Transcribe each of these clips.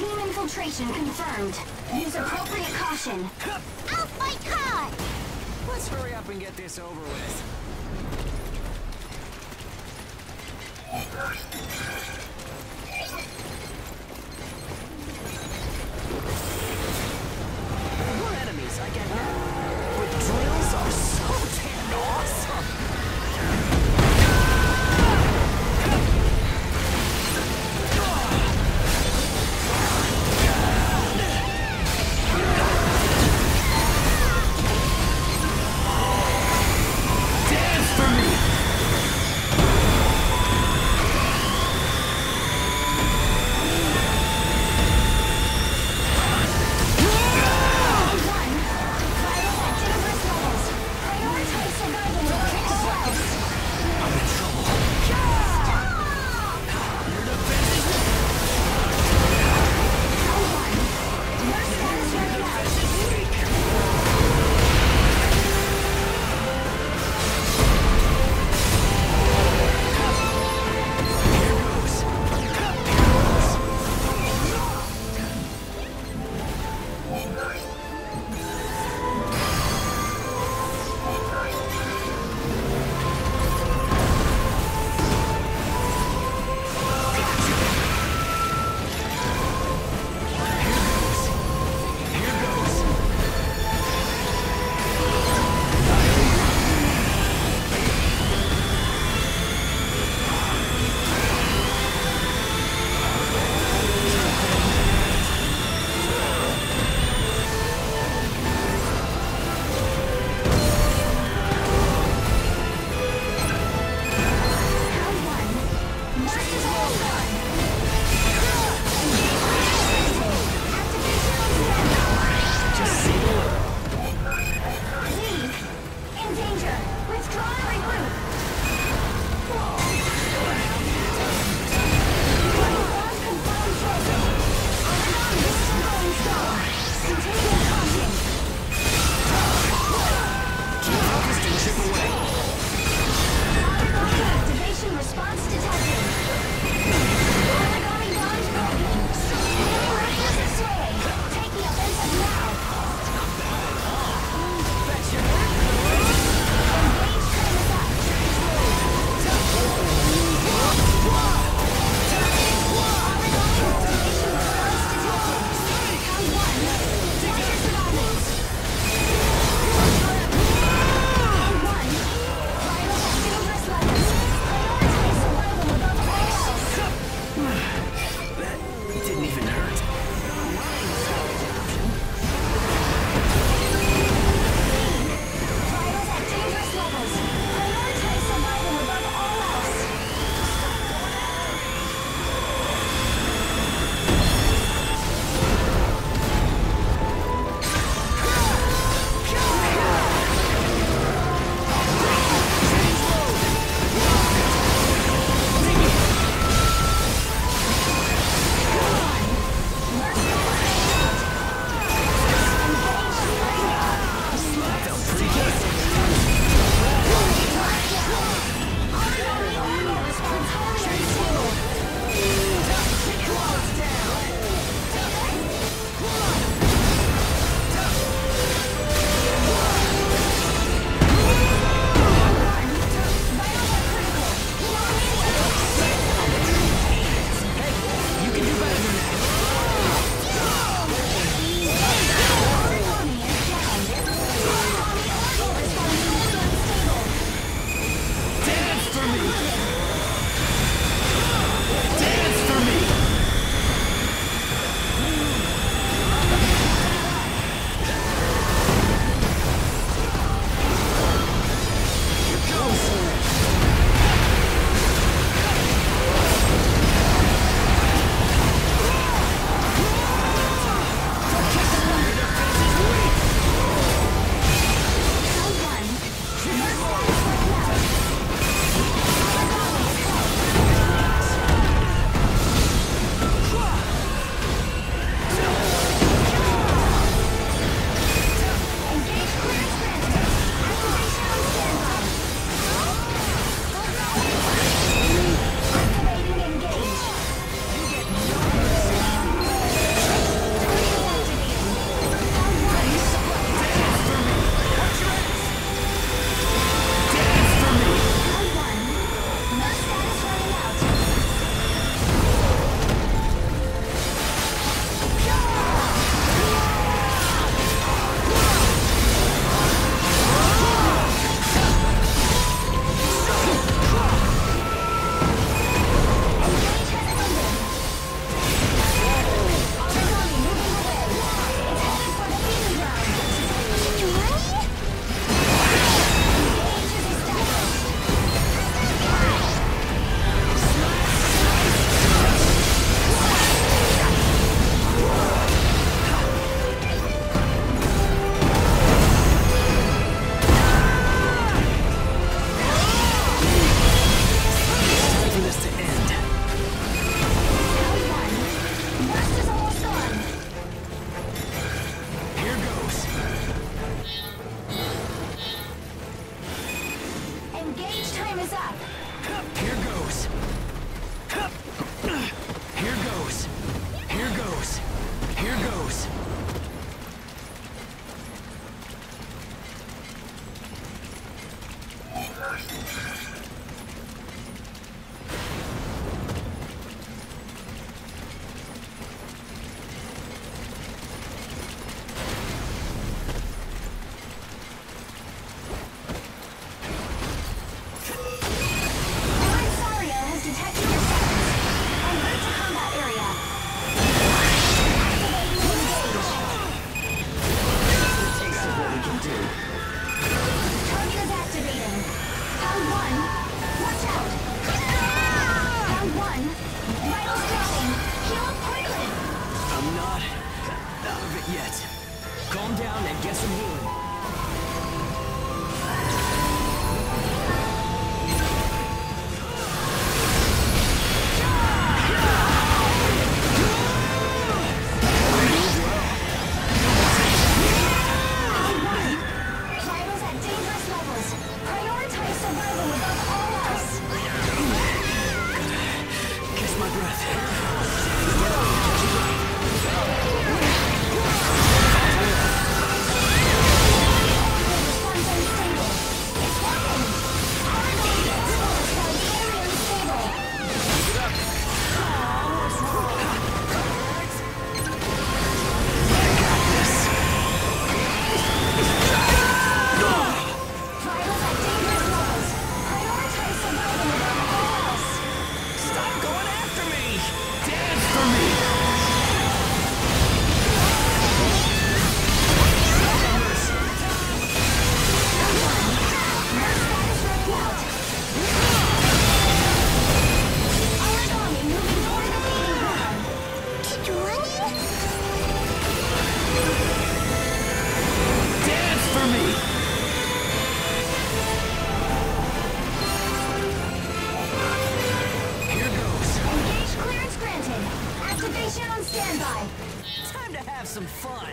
Infiltration confirmed. Use appropriate caution. I'll fight hard! Let's hurry up and get this over with. More enemies, I get that. But drills are so damn awesome.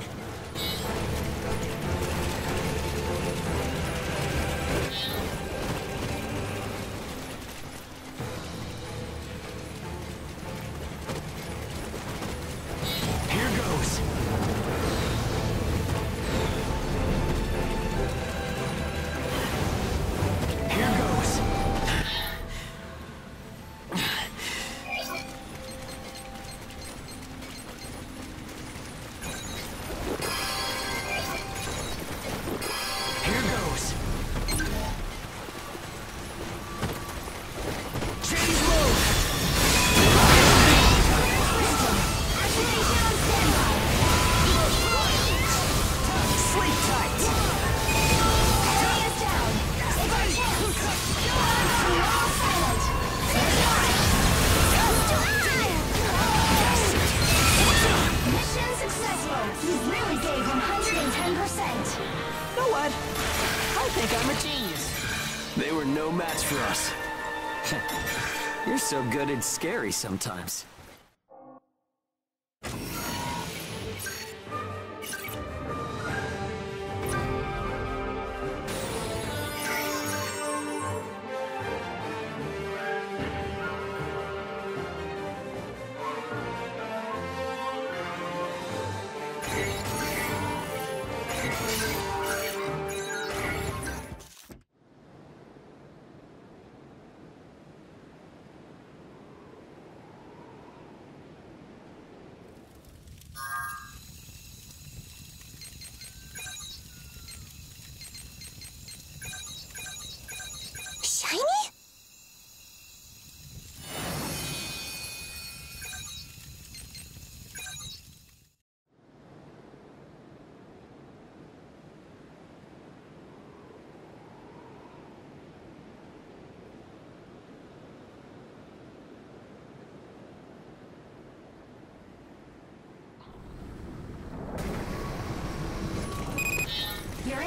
Thank you. scary sometimes.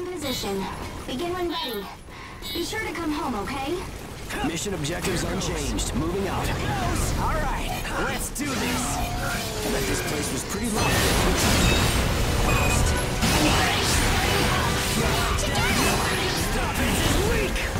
in position. Begin when ready. Be sure to come home, okay? Mission objectives unchanged. Moving out. All right, let's do this. I bet this place was pretty low. Stop it! It's weak!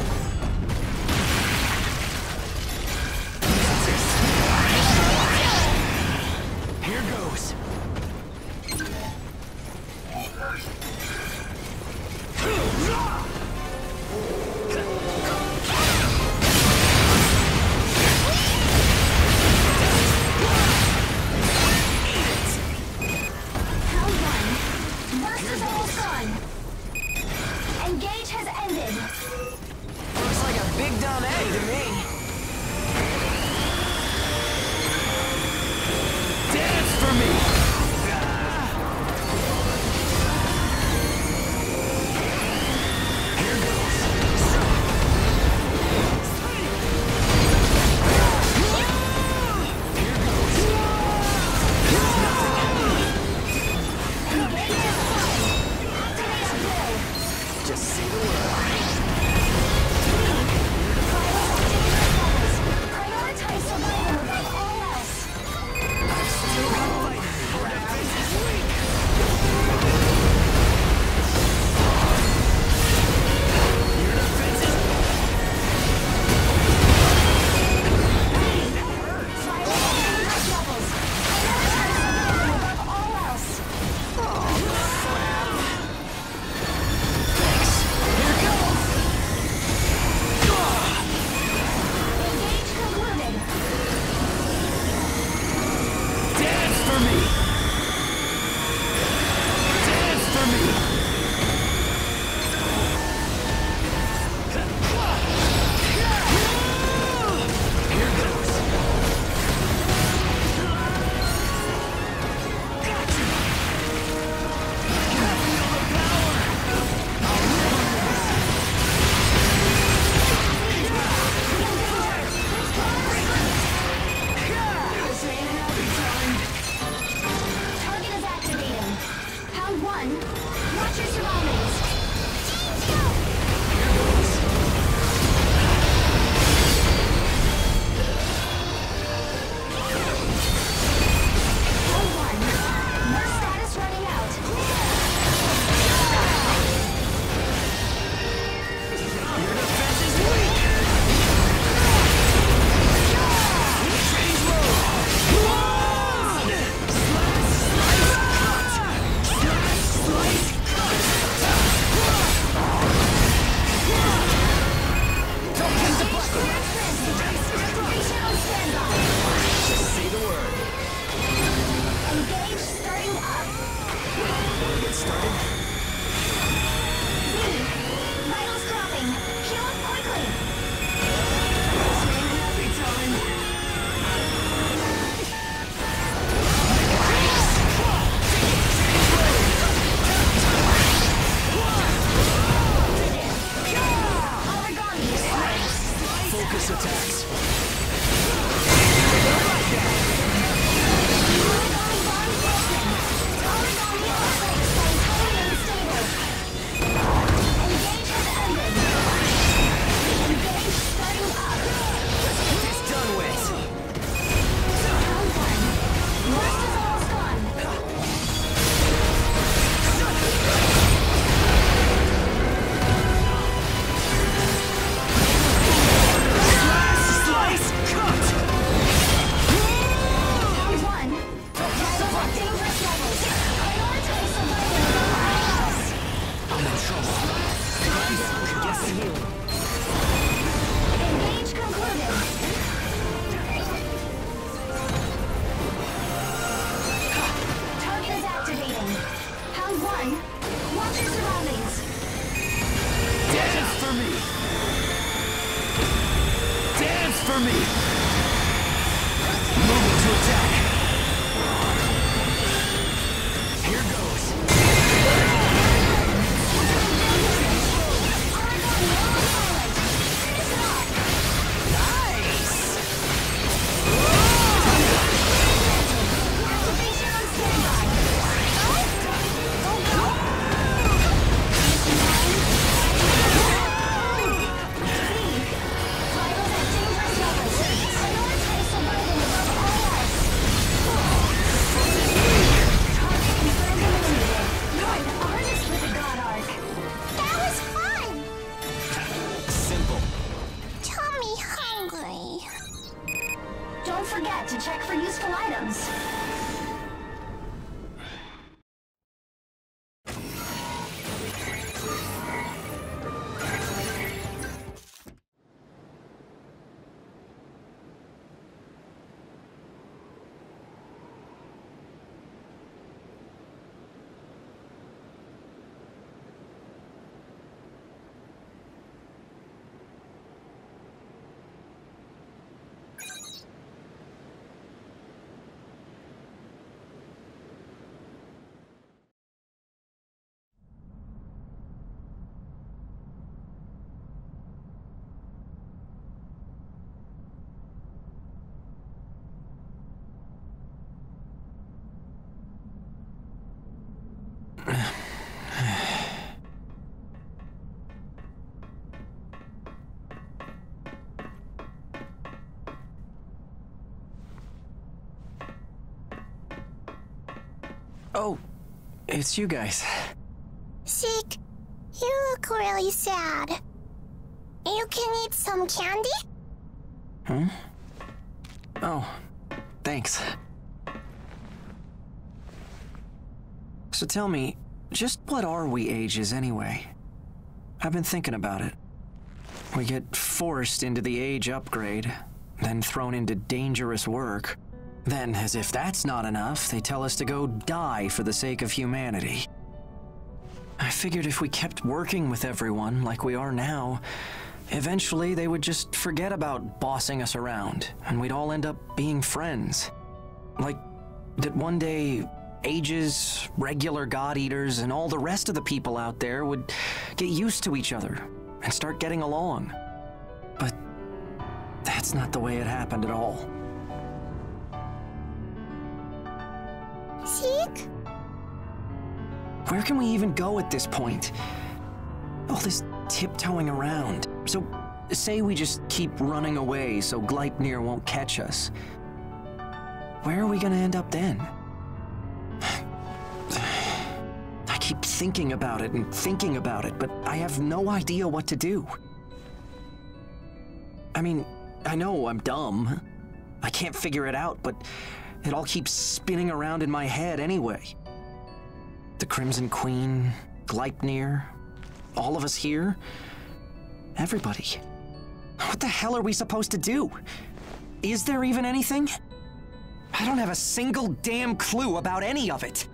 you. Oh, it's you guys. Zeke, you look really sad. You can eat some candy? Huh? Oh, thanks. So tell me, just what are we AGEs anyway? I've been thinking about it. We get forced into the AGE upgrade, then thrown into dangerous work. Then, as if that's not enough, they tell us to go die for the sake of humanity. I figured if we kept working with everyone like we are now, eventually they would just forget about bossing us around, and we'd all end up being friends. Like, that one day, AGEs, regular god eaters, and all the rest of the people out there would get used to each other and start getting along. But that's not the way it happened at all. Where can we even go at this point? All this tiptoeing around. So, say we just keep running away so Gleipnir won't catch us. Where are we gonna end up then? I keep thinking about it and thinking about it, but I have no idea what to do. I mean, I know I'm dumb. I can't figure it out, but it all keeps spinning around in my head anyway. The Crimson Queen, Gleipnir, all of us here, everybody. What the hell are we supposed to do? Is there even anything? I don't have a single damn clue about any of it.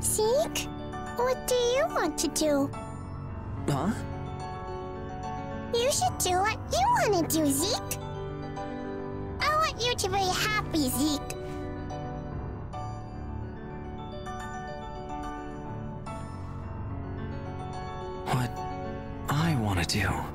Zeke? What do you want to do? Huh? You should do what you want to do, Zeke. I want you to be happy, Zeke. What I want to do.